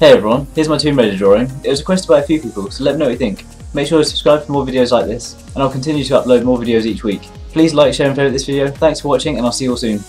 Hey everyone, here's my Tomb Raider drawing. It was requested by a few people, so let me know what you think. Make sure to subscribe for more videos like this, and I'll continue to upload more videos each week. Please like, share and favourite this video, thanks for watching and I'll see you all soon.